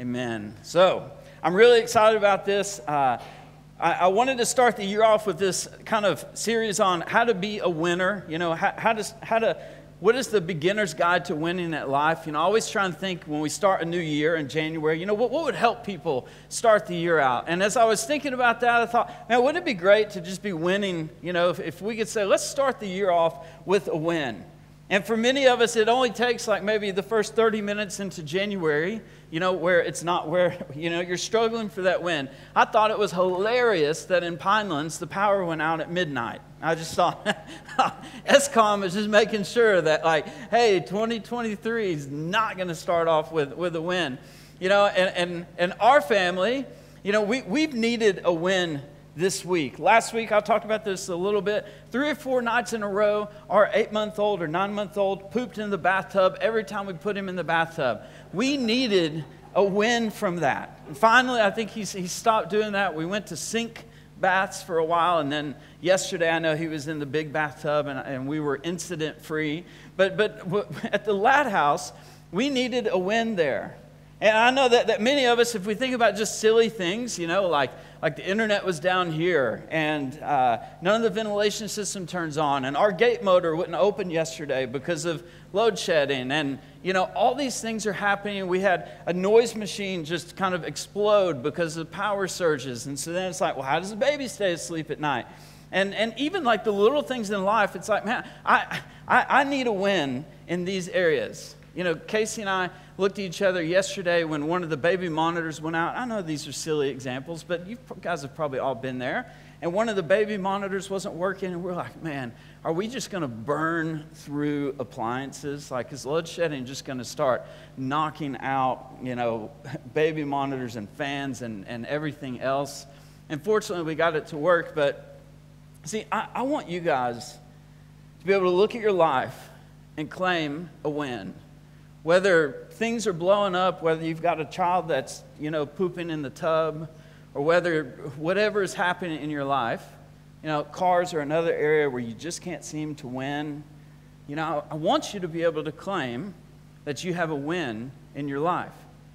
Amen. So, I'm really excited about this. Uh, I, I, wanted to start the year off with this kind of series on how to be a winner. You know, how, how, does, how to, what is the beginner's guide to winning at life? You know, I always try and think when we start a new year in January, you know, what, what would help people start the year out? And as I was thinking about that, I thought, man, wouldn't it be great to just be winning? You know, if, if we could say, let's start the year off with a win. And for many of us, it only takes like maybe the first 30 minutes into January, you know, where it's not where, you know, you're struggling for that win. I thought it was hilarious that in Pinelands, the power went out at midnight. I just thought Eskom is just making sure that, like, hey, 2023 is not going to start off with, with a win. You know, and, and, and our family, you know, we, we've needed a win this week. Last week, I talked about this a little bit. Three or four nights in a row, our eight month old or nine month old pooped in the bathtub every time we put him in the bathtub. We needed a win from that. And finally, I think he's, he stopped doing that. We went to sink baths for a while, and then yesterday, I know he was in the big bathtub and, and we were incident free. But, but at the Ladd House, we needed a win there. And I know that, that many of us, if we think about just silly things, you know, like, like the internet was down here and uh, none of the ventilation system turns on, and our gate motor wouldn't open yesterday because of load shedding. And, you know, all these things are happening. We had a noise machine just kind of explode because of power surges. And so then it's like, well, how does the baby stay asleep at night? And, and even like the little things in life, it's like, man, I, I, I need a win in these areas. You know, Casey and I looked at each other yesterday when one of the baby monitors went out. I know these are silly examples, but you guys have probably all been there. And one of the baby monitors wasn't working, and we're like, man, are we just going to burn through appliances? Like, is load shedding just going to start knocking out, you know, baby monitors and fans and, and everything else? And fortunately, we got it to work, but see, I, I want you guys to be able to look at your life and claim a win whether things are blowing up, whether you've got a child that's, you know, pooping in the tub, or whether whatever is happening in your life, you know, cars are another area where you just can't seem to win. You know, I want you to be able to claim that you have a win in your life.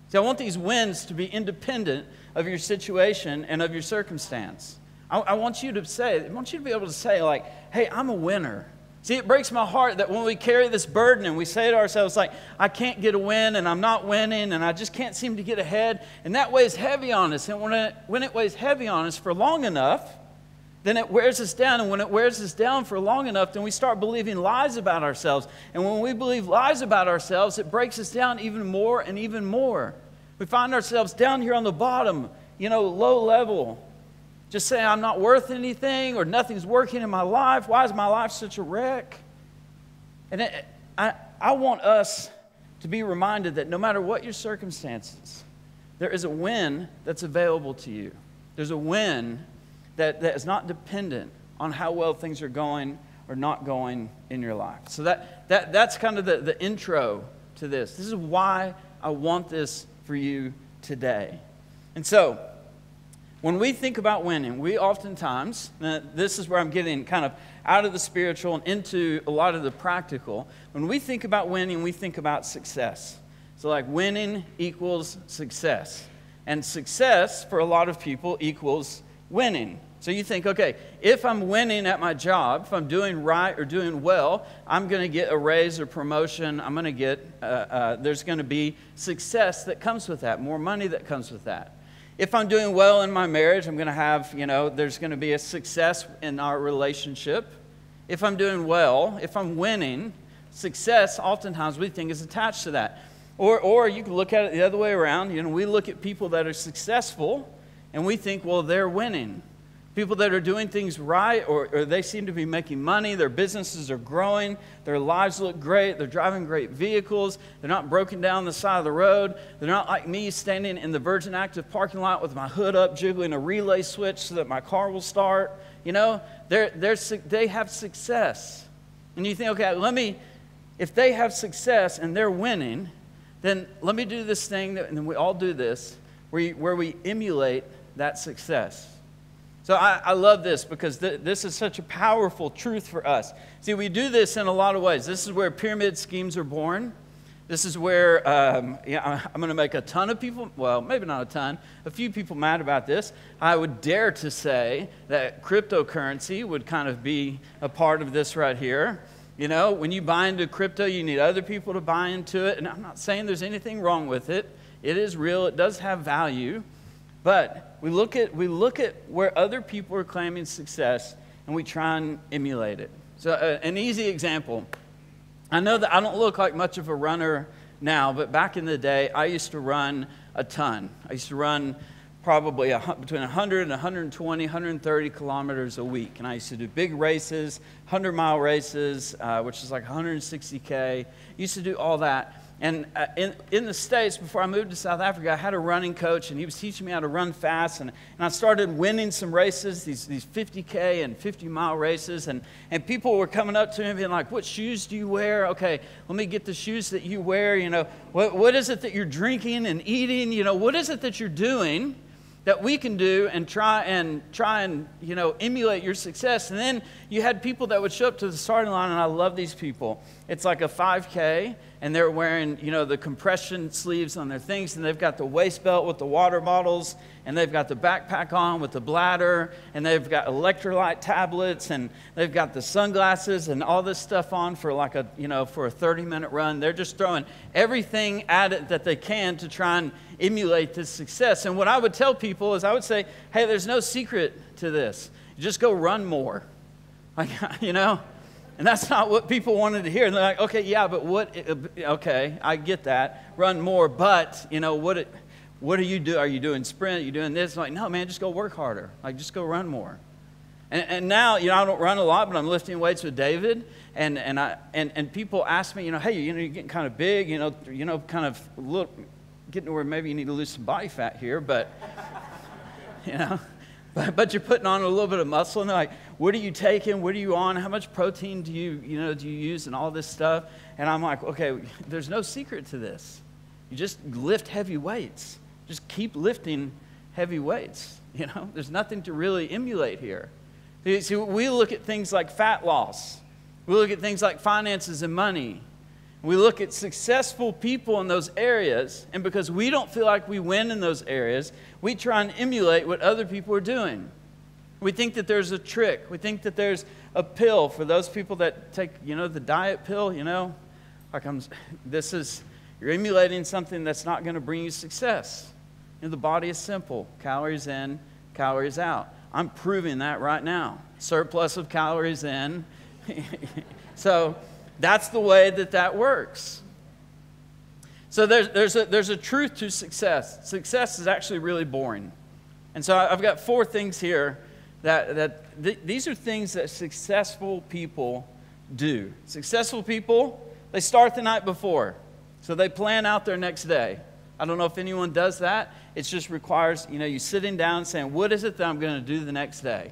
See, I want these wins to be independent of your situation and of your circumstance. I, I want you to say, I want you to be able to say, like, hey, I'm a winner. See, it breaks my heart that when we carry this burden and we say to ourselves, like, I can't get a win and I'm not winning and I just can't seem to get ahead, and that weighs heavy on us. And when it, when it weighs heavy on us for long enough, then it wears us down. And when it wears us down for long enough, then we start believing lies about ourselves. And when we believe lies about ourselves, it breaks us down even more and even more. We find ourselves down here on the bottom, you know, low level just say I'm not worth anything or nothing's working in my life. Why is my life such a wreck? And it, I, I want us to be reminded that no matter what your circumstances, there is a win that's available to you. There's a win that, that is not dependent on how well things are going or not going in your life. So that, that, that's kind of the, the intro to this. This is why I want this for you today. And so, when we think about winning, we oftentimes, this is where I'm getting kind of out of the spiritual and into a lot of the practical. When we think about winning, we think about success. So, like, winning equals success. And success for a lot of people equals winning. So you think, okay, if I'm winning at my job, if I'm doing right or doing well, I'm going to get a raise or promotion. I'm going to get, uh, uh, there's going to be success that comes with that, more money that comes with that if I'm doing well in my marriage, I'm going to have, you know, there's going to be a success in our relationship. If I'm doing well, if I'm winning, success oftentimes we think is attached to that. Or, or you can look at it the other way around. You know, we look at people that are successful and we think, well, they're winning people that are doing things right or, or, they seem to be making money their businesses are growing their lives look great they're driving great vehicles they're not broken down the side of the road they're not like me standing in the Virgin Active parking lot with my hood up jiggling a relay switch so that my car will start. You know they're, they're, they have success. And you think okay let me if they have success and they're winning then let me do this thing that, and we all do this where, where we emulate that success so I, I love this because th- this is such a powerful truth for us. See, we do this in a lot of ways. This is where pyramid schemes are born. This is where um, yeah, I'm going to make a ton of people, well, maybe not a ton, a few people mad about this. I would dare to say that cryptocurrency would kind of be a part of this right here. You know, when you buy into crypto, you need other people to buy into it. And I'm not saying there's anything wrong with it, it is real, it does have value. But we look at, we look at where other people are claiming success and we try and emulate it. So, uh, an easy example I know that I don't look like much of a runner now, but back in the day, I used to run a ton. I used to run probably a, between 100 and 120, 130 kilometers a week. And I used to do big races, 100 mile races, uh, which is like 160K. Used to do all that. And uh, in, in the States, before I moved to South Africa, I had a running coach, and he was teaching me how to run fast. And, and I started winning some races, these, these 50K and 50 mile races. And, and people were coming up to me and being like, What shoes do you wear? Okay, let me get the shoes that you wear. You know, what, what is it that you're drinking and eating? You know, what is it that you're doing? that we can do and try and try and you know emulate your success and then you had people that would show up to the starting line and i love these people it's like a 5k and they're wearing you know the compression sleeves on their things and they've got the waist belt with the water bottles and they've got the backpack on with the bladder and they've got electrolyte tablets and they've got the sunglasses and all this stuff on for like a you know for a 30 minute run they're just throwing everything at it that they can to try and emulate this success. And what I would tell people is I would say, hey, there's no secret to this. Just go run more. Like, you know? And that's not what people wanted to hear. And they're like, okay, yeah, but what, uh, okay, I get that. Run more, but, you know, what, what do you do? Are you doing sprint? Are you doing this? I'm like, no, man, just go work harder. Like, just go run more. And, and now, you know, I don't run a lot, but I'm lifting weights with David. And, and, I, and, and people ask me, you know, hey, you know, you're getting kind of big, you know, you know, kind of look, getting to where maybe you need to lose some body fat here, but, you know, but, but you're putting on a little bit of muscle. And they're like, what are you taking? What are you on? How much protein do you, you know, do you use and all this stuff? And I'm like, okay, there's no secret to this. You just lift heavy weights. Just keep lifting heavy weights. You know, there's nothing to really emulate here. See, we look at things like fat loss. We look at things like finances and money. We look at successful people in those areas, and because we don't feel like we win in those areas, we try and emulate what other people are doing. We think that there's a trick. We think that there's a pill for those people that take, you know, the diet pill, you know. Like I'm, this is, you're emulating something that's not going to bring you success. You know, the body is simple calories in, calories out. I'm proving that right now. Surplus of calories in. so, that's the way that that works. So there's, there's, a, there's a truth to success. Success is actually really boring. And so I've got four things here that, that th- these are things that successful people do. Successful people, they start the night before. So they plan out their next day. I don't know if anyone does that. It just requires, you know, you sitting down saying, what is it that I'm going to do the next day?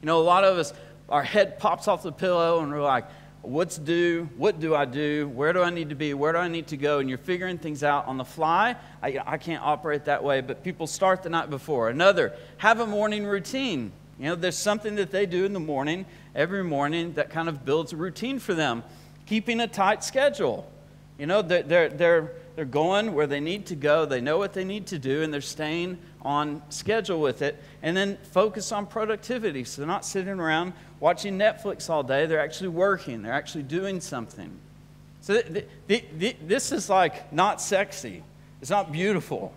You know, a lot of us, our head pops off the pillow and we're like, what's due, what do I do, where do I need to be, where do I need to go, and you're figuring things out on the fly. I, I can't operate that way, but people start the night before. Another, have a morning routine. You know, there's something that they do in the morning, every morning, that kind of builds a routine for them. Keeping a tight schedule. You know, they're, they're, they're, they're going where they need to go, they know what they need to do, and they're staying on schedule with it. And then focus on productivity. So they're not sitting around watching Netflix all day. They're actually working, they're actually doing something. So th- th- th- this is like not sexy, it's not beautiful.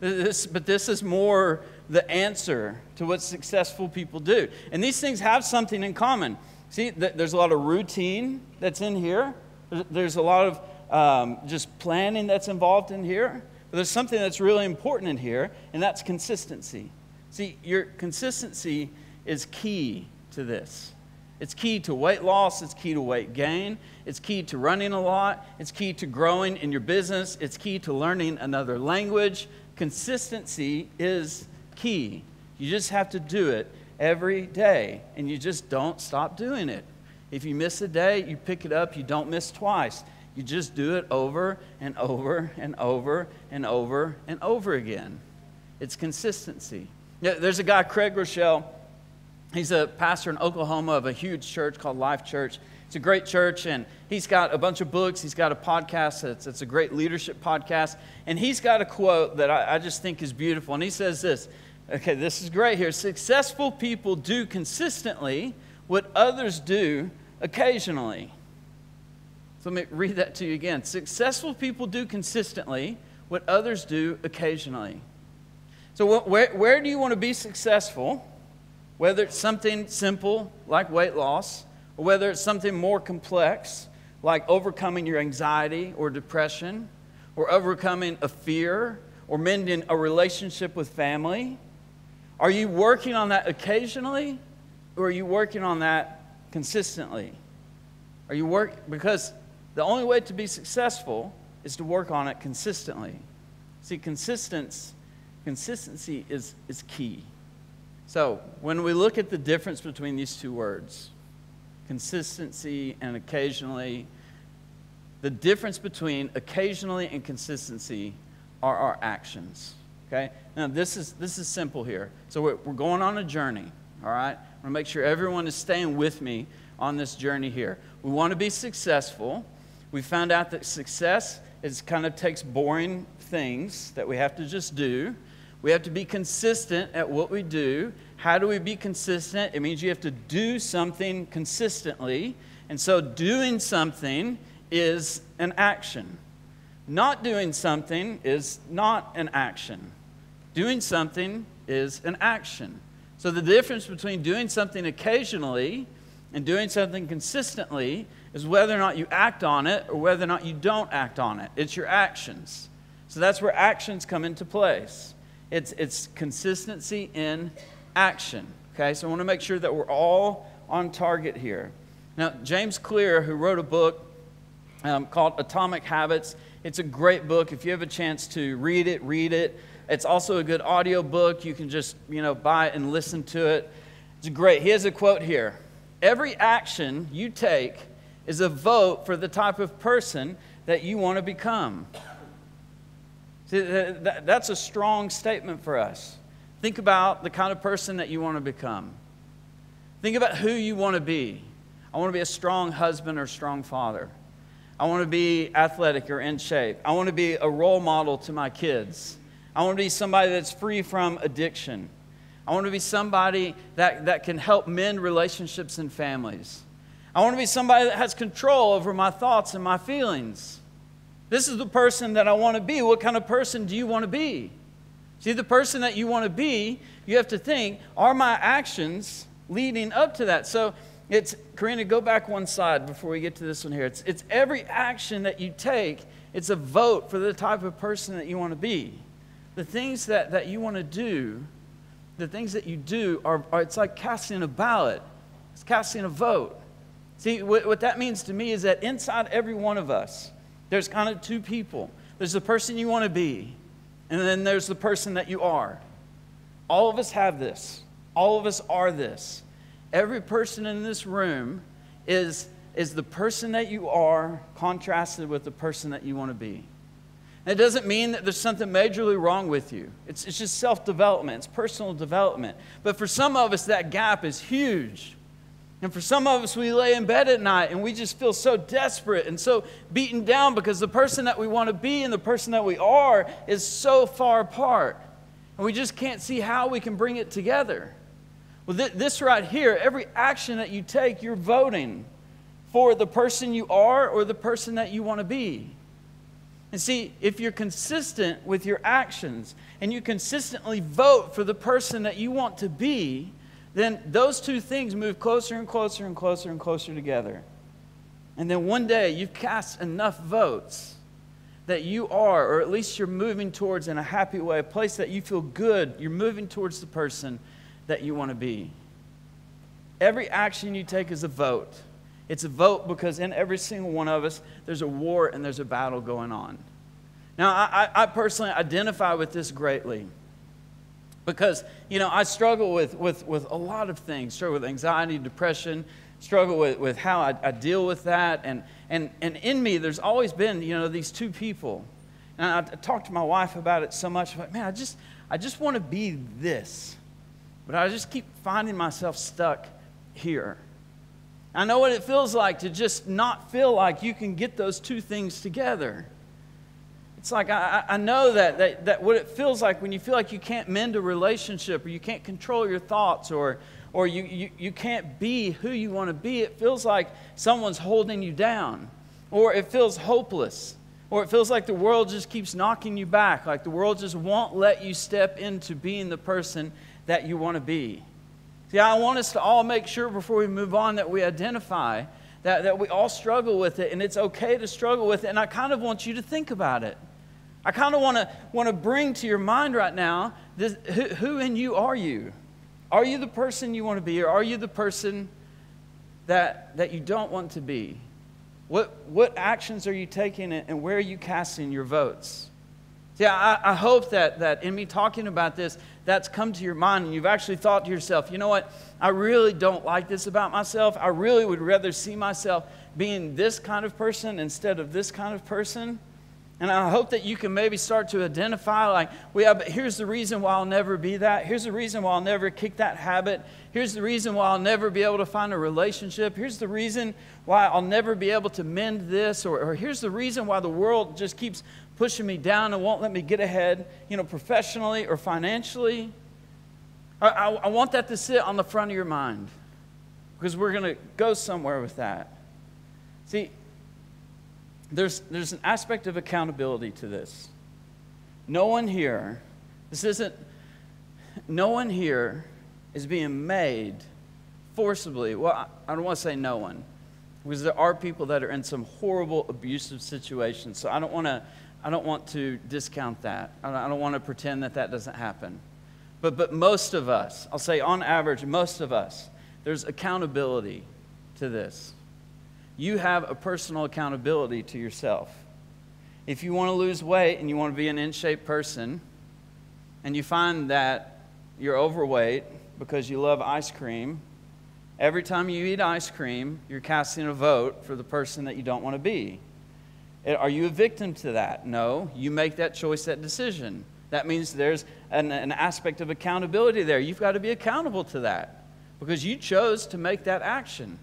This, but this is more the answer to what successful people do. And these things have something in common. See, th- there's a lot of routine that's in here, there's a lot of um, just planning that's involved in here. But there's something that's really important in here, and that's consistency. See, your consistency is key to this. It's key to weight loss, it's key to weight gain, it's key to running a lot, it's key to growing in your business, it's key to learning another language. Consistency is key. You just have to do it every day, and you just don't stop doing it. If you miss a day, you pick it up, you don't miss twice. You just do it over and over and over and over and over again. It's consistency. There's a guy, Craig Groeschel. He's a pastor in Oklahoma of a huge church called Life Church. It's a great church, and he's got a bunch of books. He's got a podcast. It's, it's a great leadership podcast. And he's got a quote that I, I just think is beautiful. And he says this okay, this is great here. Successful people do consistently what others do occasionally. So let me read that to you again. Successful people do consistently what others do occasionally. So, where, where do you want to be successful? Whether it's something simple like weight loss, or whether it's something more complex like overcoming your anxiety or depression, or overcoming a fear, or mending a relationship with family. Are you working on that occasionally, or are you working on that consistently? Are you work because the only way to be successful is to work on it consistently. See, consistency, consistency is, is key. So, when we look at the difference between these two words, consistency and occasionally, the difference between occasionally and consistency are our actions. Okay? Now, this is, this is simple here. So, we're, we're going on a journey, all right? I want to make sure everyone is staying with me on this journey here. We want to be successful. We found out that success is kind of takes boring things that we have to just do. We have to be consistent at what we do. How do we be consistent? It means you have to do something consistently. And so, doing something is an action. Not doing something is not an action. Doing something is an action. So, the difference between doing something occasionally and doing something consistently is whether or not you act on it or whether or not you don't act on it. It's your actions. So that's where actions come into place. It's, it's consistency in action. Okay, so I want to make sure that we're all on target here. Now, James Clear, who wrote a book um, called Atomic Habits, it's a great book. If you have a chance to read it, read it. It's also a good audio book. You can just, you know, buy it and listen to it. It's great. He has a quote here. Every action you take is a vote for the type of person that you want to become. See, that's a strong statement for us. Think about the kind of person that you want to become. Think about who you want to be. I want to be a strong husband or strong father. I want to be athletic or in shape. I want to be a role model to my kids. I want to be somebody that's free from addiction. I want to be somebody that, that can help mend relationships and families. I want to be somebody that has control over my thoughts and my feelings. This is the person that I want to be. What kind of person do you want to be? See, the person that you want to be, you have to think, are my actions leading up to that? So it's, Karina, go back one side before we get to this one here. It's, it's every action that you take, it's a vote for the type of person that you want to be. The things that, that you want to do, the things that you do are, are it's like casting a ballot, it's casting a vote. See, what, what that means to me is that inside every one of us, there's kind of two people there's the person you want to be, and then there's the person that you are. All of us have this, all of us are this. Every person in this room is, is the person that you are contrasted with the person that you want to be. And it doesn't mean that there's something majorly wrong with you. It's, it's just self development, it's personal development. But for some of us, that gap is huge. And for some of us, we lay in bed at night and we just feel so desperate and so beaten down because the person that we want to be and the person that we are is so far apart. And we just can't see how we can bring it together. Well, th- this right here, every action that you take, you're voting for the person you are or the person that you want to be. And see, if you're consistent with your actions and you consistently vote for the person that you want to be, then those two things move closer and closer and closer and closer together. And then one day you've cast enough votes that you are, or at least you're moving towards in a happy way, a place that you feel good. You're moving towards the person that you want to be. Every action you take is a vote. It's a vote because in every single one of us, there's a war and there's a battle going on. Now, I, I personally identify with this greatly because you know i struggle with, with, with a lot of things struggle with anxiety depression struggle with, with how I, I deal with that and, and, and in me there's always been you know these two people and I, I talked to my wife about it so much but man i just i just want to be this but I just keep finding myself stuck here. I know what it feels like to just not feel like you can get those two things together. It's like I, I know that, that, that what it feels like when you feel like you can't mend a relationship or you can't control your thoughts or, or you, you, you can't be who you want to be, it feels like someone's holding you down or it feels hopeless. Or it feels like the world just keeps knocking you back, like the world just won't let you step into being the person that you want to be. See, I want us to all make sure before we move on that we identify that, that we all struggle with it, and it's okay to struggle with it. And I kind of want you to think about it. I kind of want to want to bring to your mind right now this, who, who in you are you? Are you the person you want to be, or are you the person that, that you don't want to be? What, what actions are you taking and where are you casting your votes? See, I, I hope that, that in me talking about this, that's come to your mind and you've actually thought to yourself, you know what? I really don't like this about myself. I really would rather see myself being this kind of person instead of this kind of person. And I hope that you can maybe start to identify, like, well, yeah, but here's the reason why I'll never be that. Here's the reason why I'll never kick that habit. Here's the reason why I'll never be able to find a relationship. Here's the reason why I'll never be able to mend this. Or, or here's the reason why the world just keeps pushing me down and won't let me get ahead, you know, professionally or financially. I, I, I want that to sit on the front of your mind because we're going to go somewhere with that. See, there's, there's an aspect of accountability to this. No one here, this isn't, no one here is being made forcibly. Well, I don't want to say no one, because there are people that are in some horrible abusive situations. So I don't want to, I don't want to discount that. I don't, I don't want to pretend that that doesn't happen. But, but most of us, I'll say on average, most of us, there's accountability to this you have a personal accountability to yourself. If you want to lose weight and you want to be an in shape person, and you find that you're overweight because you love ice cream, every time you eat ice cream, you're casting a vote for the person that you don't want to be. Are you a victim to that? No. You make that choice, that decision. That means there's an, an aspect of accountability there. You've got to be accountable to that because you chose to make that action.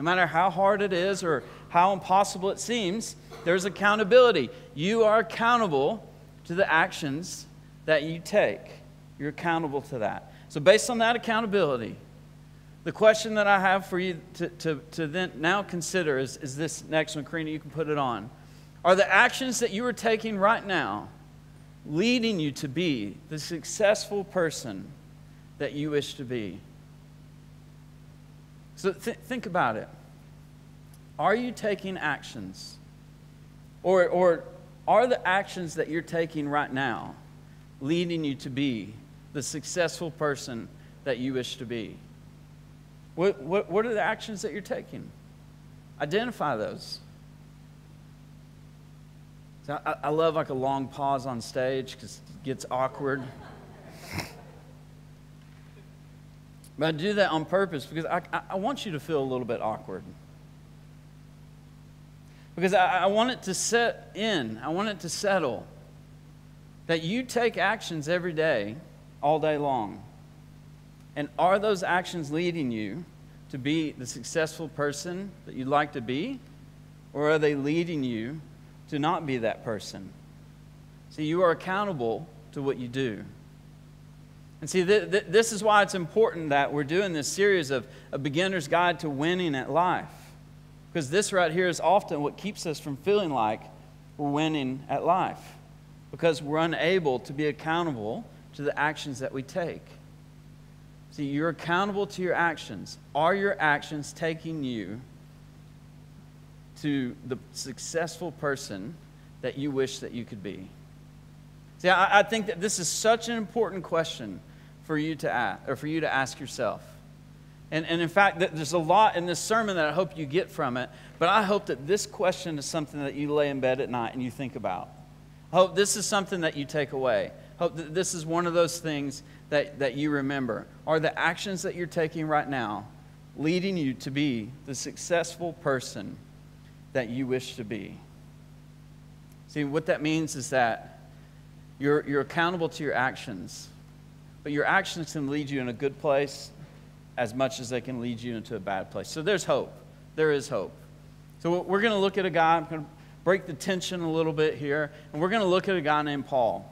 No matter how hard it is or how impossible it seems, there's accountability. You are accountable to the actions that you take. You're accountable to that. So, based on that accountability, the question that I have for you to, to, to then now consider is, is this next one, Karina, you can put it on. Are the actions that you are taking right now leading you to be the successful person that you wish to be? So th- think about it. Are you taking actions? Or, or are the actions that you're taking right now leading you to be the successful person that you wish to be? What, what, what are the actions that you're taking? Identify those. So I, I love like a long pause on stage because it gets awkward. But I do that on purpose because I, I, want you to feel a little bit awkward. Because I, I want it to set in, I want it to settle. That you take actions every day, all day long. And are those actions leading you to be the successful person that you'd like to be? Or are they leading you to not be that person? See, you are accountable to what you do. And see, th- th- this is why it's important that we're doing this series of a beginner's guide to winning at life. Because this right here is often what keeps us from feeling like we're winning at life. Because we're unable to be accountable to the actions that we take. See, you're accountable to your actions. Are your actions taking you to the successful person that you wish that you could be? See, I, I think that this is such an important question for you to ask, or for you to ask yourself. And, and in fact, there's a lot in this sermon that I hope you get from it, but I hope that this question is something that you lay in bed at night and you think about. I hope this is something that you take away. I hope that this is one of those things that, that you remember. Are the actions that you're taking right now leading you to be the successful person that you wish to be? See, what that means is that you're, you're accountable to your actions but your actions can lead you in a good place as much as they can lead you into a bad place. So there's hope. There is hope. So we're going to look at a guy, I'm going to break the tension a little bit here, and we're going to look at a guy named Paul.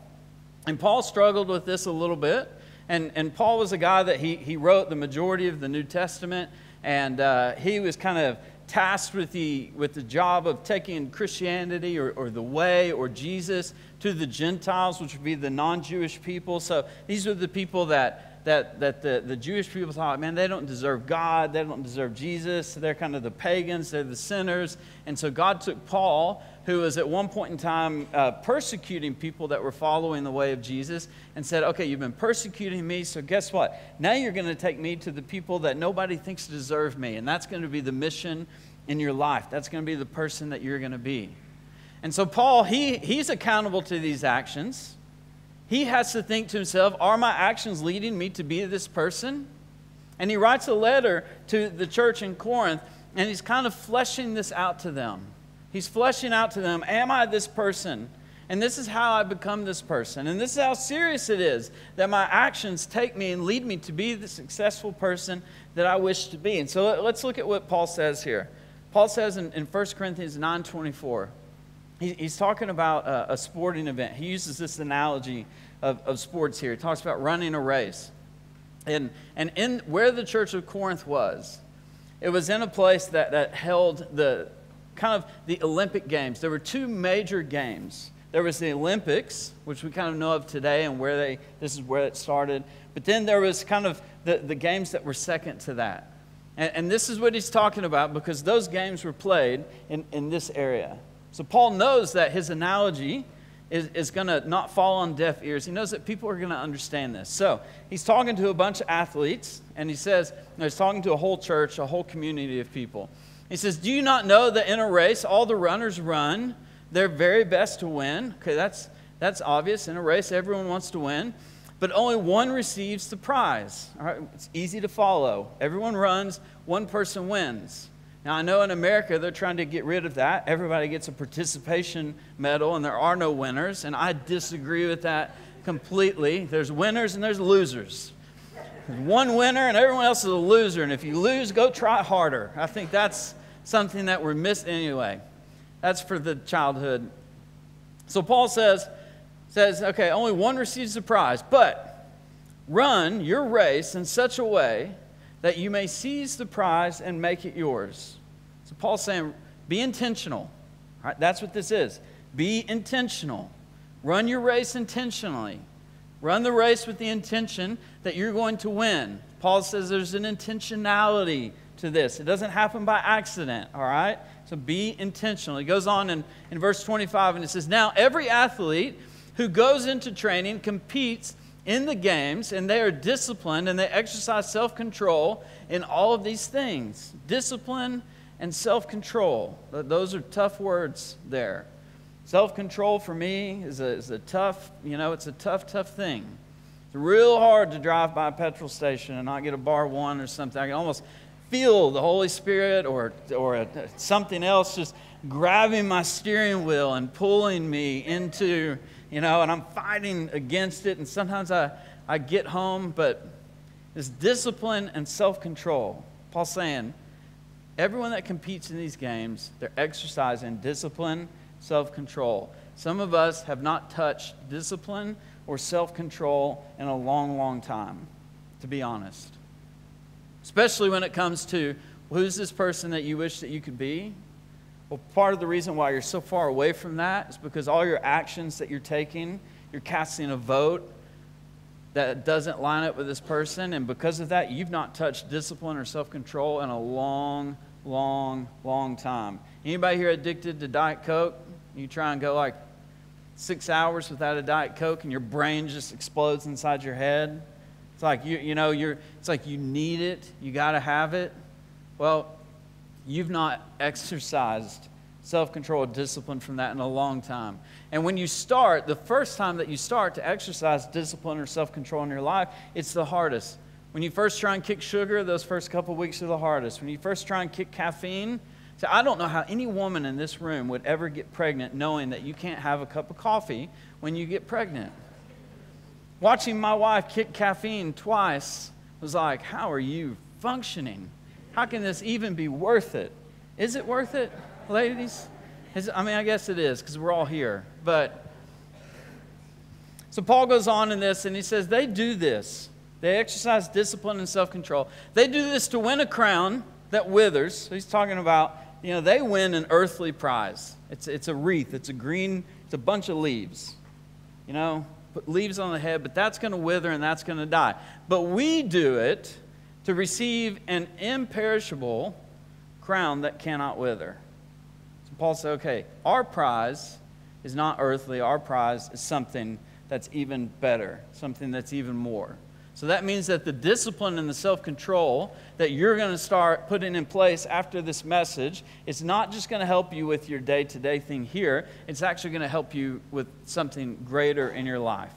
And Paul struggled with this a little bit. And, and Paul was a guy that he, he wrote the majority of the New Testament, and uh, he was kind of tasked with the, with the job of taking Christianity or, or the way or Jesus to the Gentiles, which would be the non Jewish people. So these were the people that that, that the, the Jewish people thought, man, they don't deserve God, they don't deserve Jesus, they're kind of the pagans, they're the sinners. And so God took Paul, who was at one point in time uh, persecuting people that were following the way of Jesus, and said, okay, you've been persecuting me, so guess what? Now you're going to take me to the people that nobody thinks deserve me, and that's going to be the mission in your life. That's going to be the person that you're going to be. And so Paul, he, he's accountable to these actions he has to think to himself, are my actions leading me to be this person? And he writes a letter to the church in Corinth, and he's kind of fleshing this out to them. He's fleshing out to them, am I this person? And this is how I become this person. And this is how serious it is that my actions take me and lead me to be the successful person that I wish to be. And so let's look at what Paul says here. Paul says in, in 1 Corinthians 9 24, he's talking about a, a, sporting event. He uses this analogy of, of sports here. He talks about running a race. And, and in where the church of Corinth was, it was in a place that, that held the kind of the Olympic Games. There were two major games. There was the Olympics, which we kind of know of today, and where they this is where it started. But then there was kind of the, the games that were second to that. And, and this is what he's talking about because those games were played in, in this area. So Paul knows that his analogy is, is going to not fall on deaf ears. He knows that people are going to understand this. So he's talking to a bunch of athletes, and he says, he's talking to a whole church, a whole community of people. He says, Do you not know that in a race, all the runners run their very best to win? Okay, that's, that's obvious. In a race, everyone wants to win, but only one receives the prize. All right, it's easy to follow. Everyone runs, one person wins. Now, I know in America they're trying to get rid of that. Everybody gets a participation medal, and there are no winners, and I disagree with that completely. There's winners and there's losers. One winner, and everyone else is a loser, and if you lose, go try harder. I think that's something that we're missing anyway. That's for the childhood. So Paul says, says, okay, only one receives the prize, but run your race in such a way that you may seize the prize and make it yours. So Paul's saying, be intentional. Right? That's what this is. Be intentional. Run your race intentionally. Run the race with the intention that you're going to win. Paul says there's an intentionality to this. It doesn't happen by accident, all right? So be intentional. He goes on in, in verse 25 and it says, Now every athlete who goes into training competes in the games, and they are disciplined and they exercise self control in all of these things. Discipline and self control. Those are tough words there. Self control for me is a, is a tough, you know, it's a tough, tough thing. It's real hard to drive by a petrol station and not get a bar one or something. I can almost feel the Holy Spirit or, or a, something else just grabbing my steering wheel and pulling me into you know, and I'm fighting against it. And sometimes I, I get home, but it's discipline and self control. Paul's saying, everyone that competes in these games, they're exercising discipline, self control. Some of us have not touched discipline or self control in a long, long time, to be honest. Especially when it comes to who's this person that you wish that you could be? Well, part of the reason why you're so far away from that is because all your actions that you're taking, you're casting a vote that doesn't line up with this person. And because of that, you've not touched discipline or self control in a long, long, long time. Anybody here addicted to Diet Coke? You try and go like six hours without a Diet Coke and your brain just explodes inside your head. It's like you, you know, you're, it's like you need it, you got to have it. Well, you've not exercised self control discipline from that in a long time. And when you start, the first time that you start to exercise discipline or self control in your life, it's the hardest. When you first try and kick sugar, those first couple weeks are the hardest. When you first try and kick caffeine, so I don't know how any woman in this room would ever get pregnant knowing that you can't have a cup of coffee when you get pregnant. Watching my wife kick caffeine twice was like, how are you functioning? How can this even be worth it? Is it worth it, ladies? Is, I mean, I guess it is because we're all here. But so Paul goes on in this and he says, they do this. They exercise discipline and self control. They do this to win a crown that withers. So he's talking about, you know, they win an earthly prize. It's, it's a wreath, it's a green, it's a bunch of leaves. You know, put leaves on the head, but that's going to wither and that's going to die. But we do it to receive an imperishable crown that cannot wither. So Paul said, okay, our prize is not earthly, our prize is something that's even better, something that's even more. So that means that the discipline and the self control that you're going to start putting in place after this message is not just going to help you with your day to day thing here, it's actually going to help you with something greater in your life.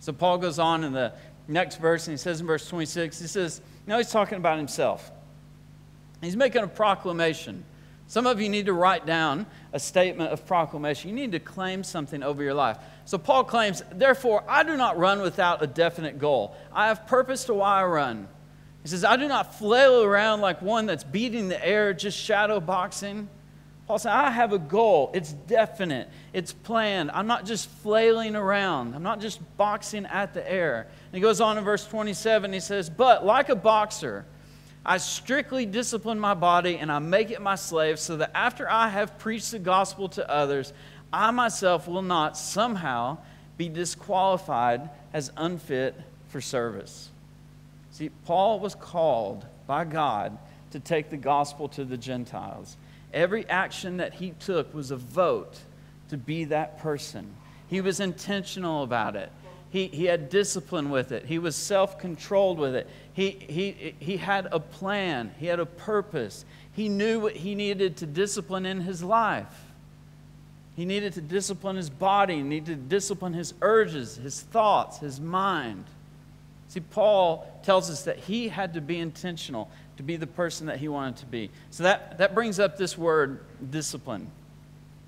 So Paul goes on in the next verse and he says in verse 26, he says, now he's talking about himself. He's making a proclamation. Some of you need to write down a statement of proclamation. You need to claim something over your life. So Paul claims, Therefore, I do not run without a definite goal. I have purpose to why I run. He says, I do not flail around like one that's beating the air, just shadow boxing. Paul said, I have a goal. It's definite, it's planned. I'm not just flailing around, I'm not just boxing at the air. And he goes on in verse 27, he says, But like a boxer, I strictly discipline my body and I make it my slave so that after I have preached the gospel to others, I myself will not somehow be disqualified as unfit for service. See, Paul was called by God to take the gospel to the Gentiles. Every action that he took was a vote to be that person. He was intentional about it. He, he had discipline with it. He was self controlled with it. He, he, he had a plan. He had a purpose. He knew what he needed to discipline in his life. He needed to discipline his body, he needed to discipline his urges, his thoughts, his mind. See, Paul tells us that he had to be intentional to be the person that he wanted to be. So that, that brings up this word, discipline.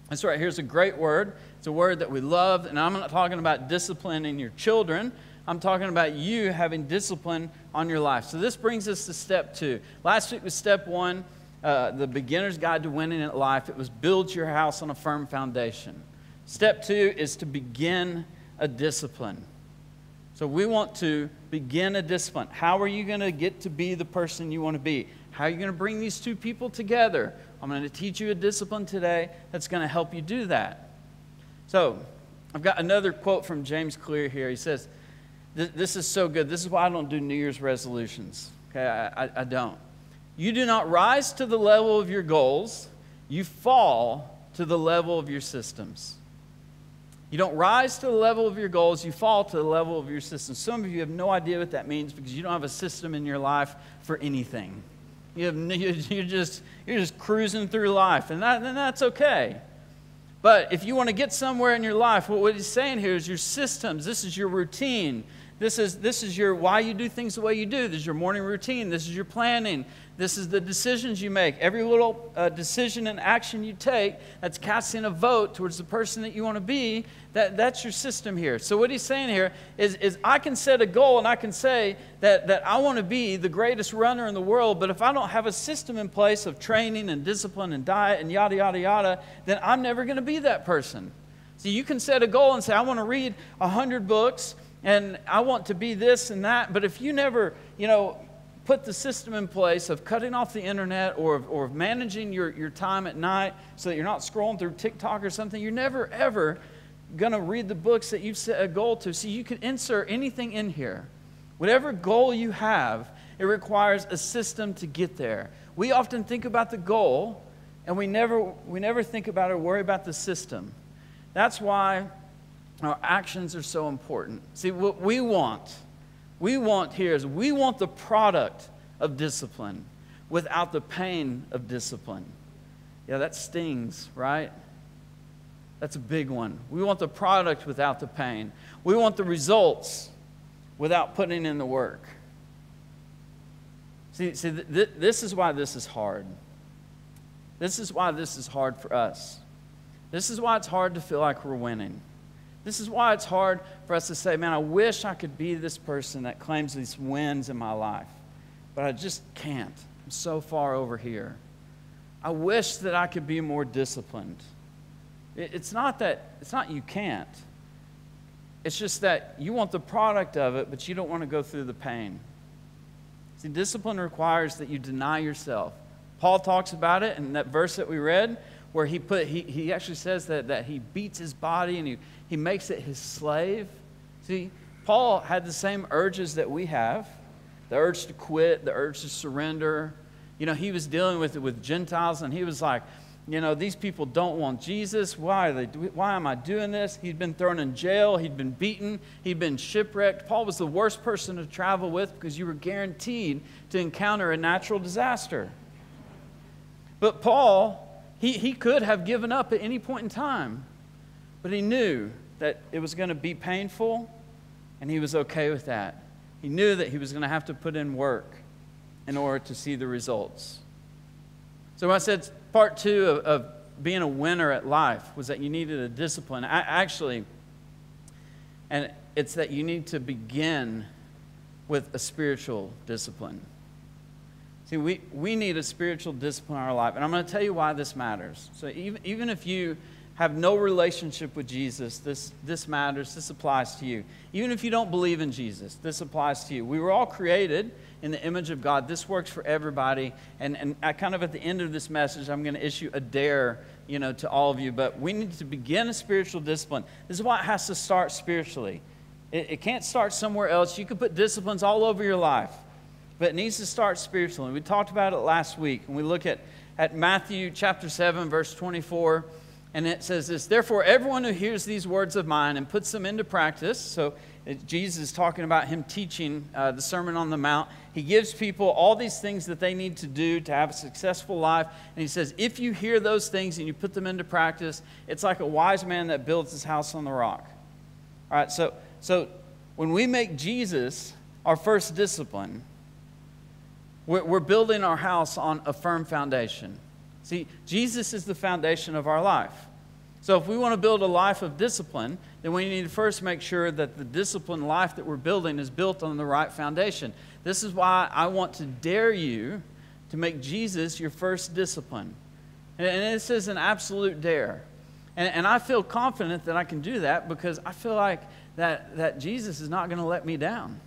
That's right, here's a great word. It's a word that we love, and I'm not talking about discipline in your children. I'm talking about you having discipline on your life. So this brings us to step two. Last week was step one, uh, the beginner's guide to winning at life. It was build your house on a firm foundation. Step two is to begin a discipline. So we want to begin a discipline. How are you going to get to be the person you want to be? How are you going to bring these two people together? I'm going to teach you a discipline today that's going to help you do that. So, I've got another quote from James Clear here. He says, This is so good. This is why I don't do New Year's resolutions. Okay, I, I, I don't. You do not rise to the level of your goals, you fall to the level of your systems. You don't rise to the level of your goals, you fall to the level of your systems. Some of you have no idea what that means because you don't have a system in your life for anything. You have, you're, just, you're just cruising through life, and, that, and that's okay. But if you want to get somewhere in your life, what he's saying here is your systems. This is your routine. This is, this is your why you do things the way you do. This is your morning routine. This is your planning. This is the decisions you make. Every little uh, decision and action you take that's casting a vote towards the person that you want to be, that, that's your system here. So, what he's saying here is, is I can set a goal and I can say that, that I want to be the greatest runner in the world, but if I don't have a system in place of training and discipline and diet and yada, yada, yada, then I'm never going to be that person. So, you can set a goal and say, I want to read 100 books and I want to be this and that, but if you never, you know, put the system in place of cutting off the internet or, or managing your, your time at night so that you're not scrolling through TikTok or something, you're never, ever going to read the books that you've set a goal to. So you can insert anything in here. Whatever goal you have, it requires a system to get there. We often think about the goal and we never, we never think about or worry about the system. That's why our actions are so important. See, what we want we want here is we want the product of discipline without the pain of discipline. Yeah, that stings, right? That's a big one. We want the product without the pain. We want the results without putting in the work. See, see th- th- this is why this is hard. This is why this is hard for us. This is why it's hard to feel like we're winning. This is why it's hard for us to say, man, I wish I could be this person that claims these wins in my life, but I just can't. I'm so far over here. I wish that I could be more disciplined. It's not that, it's not you can't. It's just that you want the product of it, but you don't want to go through the pain. See, discipline requires that you deny yourself. Paul talks about it in that verse that we read, where he put he, he actually says that, that he beats his body and he, he makes it his slave. See, Paul had the same urges that we have the urge to quit, the urge to surrender. You know, he was dealing with it with Gentiles, and he was like, you know, these people don't want Jesus. Why, they, why am I doing this? He'd been thrown in jail. He'd been beaten. He'd been shipwrecked. Paul was the worst person to travel with because you were guaranteed to encounter a natural disaster. But Paul, he, he could have given up at any point in time, but he knew that it was going to be painful, and he was okay with that. He knew that he was going to have to put in work in order to see the results. So I said part two of, of being a winner at life was that you needed a discipline. I, actually, and it's that you need to begin with a spiritual discipline. See, we, we need a spiritual discipline in our life. And I'm going to tell you why this matters. So, even, even if you have no relationship with Jesus, this, this matters. This applies to you. Even if you don't believe in Jesus, this applies to you. We were all created in the image of God. This works for everybody. And, and I kind of at the end of this message, I'm going to issue a dare you know, to all of you. But we need to begin a spiritual discipline. This is why it has to start spiritually. It, it can't start somewhere else. You can put disciplines all over your life, but it needs to start spiritually. We talked about it last week, and we look at, at Matthew chapter 7, verse 24. And it says this Therefore, everyone who hears these words of mine and puts them into practice, so Jesus is talking about him teaching uh, the Sermon on the Mount. He gives people all these things that they need to do to have a successful life. And he says, if you hear those things and you put them into practice, it's like a wise man that builds his house on the rock. All right, so, so when we make Jesus our first discipline, we're, we're building our house on a firm foundation. See, Jesus is the foundation of our life. So if we want to build a life of discipline, then we need to first make sure that the disciplined life that we're building is built on the right foundation. This is why I want to dare you to make Jesus your first discipline. And, and this is an absolute dare. And, and I feel confident that I can do that because I feel like that, that Jesus is not going to let me down.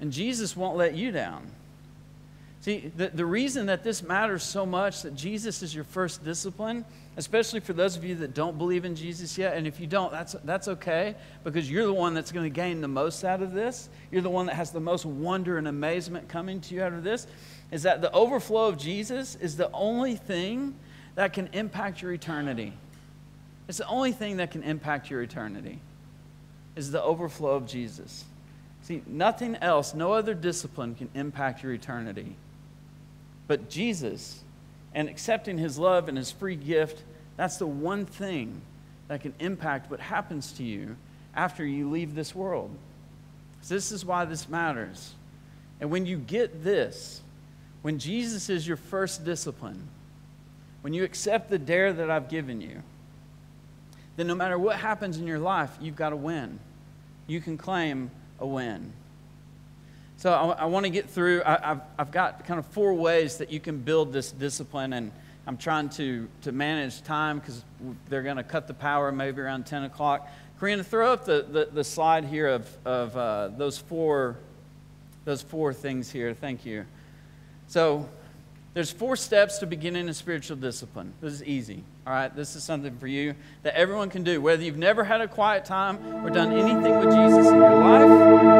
And Jesus won't let you down. See, the, the reason that this matters so much, that Jesus is your first discipline, especially for those of you that don't believe in Jesus yet, and if you don't, that's, that's okay, because you're the one that's going to gain the most out of this. You're the one that has the most wonder and amazement coming to you out of this, is that the overflow of Jesus is the only thing that can impact your eternity. It's the only thing that can impact your eternity, is the overflow of Jesus. See, nothing else, no other discipline can impact your eternity. But Jesus and accepting his love and his free gift, that's the one thing that can impact what happens to you after you leave this world. So this is why this matters. And when you get this, when Jesus is your first discipline, when you accept the dare that I've given you, then no matter what happens in your life, you've got to win. You can claim a win. So I, I want to get through. I, have I've got kind of four ways that you can build this discipline, and I'm trying to, to manage time because they're going to cut the power maybe around 10 o'clock. Karina, throw up the, the, the slide here of, of uh, those, four, those four things here. Thank you. So there's four steps to beginning a spiritual discipline. This is easy. All right, this is something for you that everyone can do. Whether you've never had a quiet time or done anything with Jesus in your life,